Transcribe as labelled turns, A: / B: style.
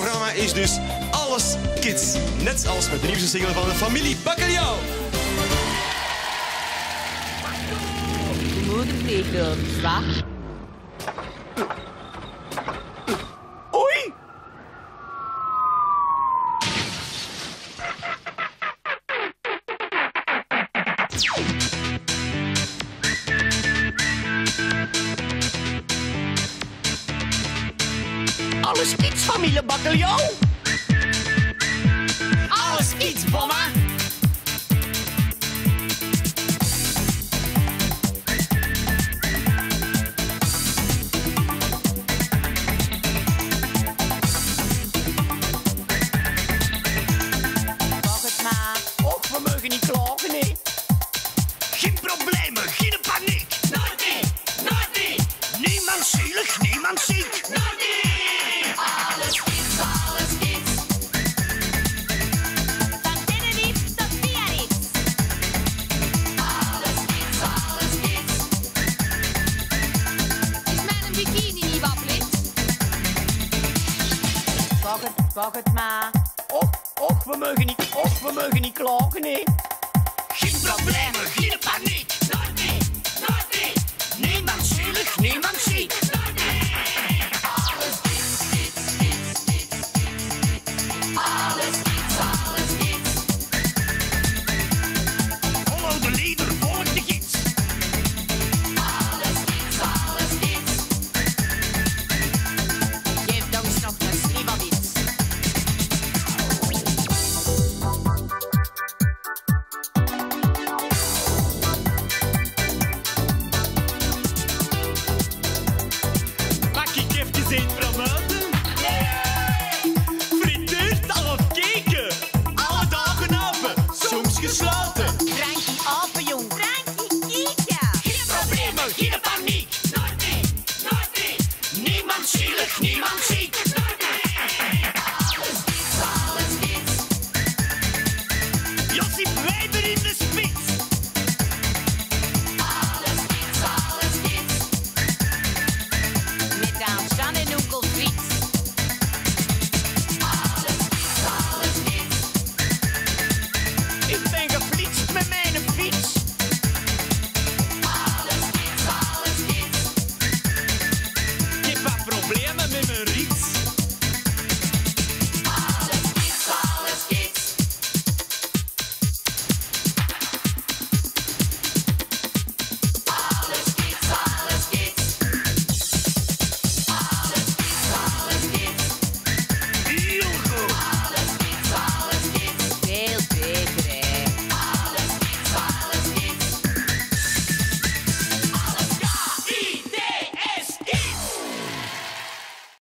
A: programma is dus Alles Kids. Net als met de nieuwste single van de familie Bacalhau.
B: Moedervleugels, wat?
A: Oei!
C: Alles kids, familie Bakkeljauw. Alles kids, bomma. Mogen niet klagen,
B: Wacht het, wacht het maar.
C: Och, och, we mogen niet, och, we mogen niet klagen, nee. Geen problemen, geen paniek. Sin beats.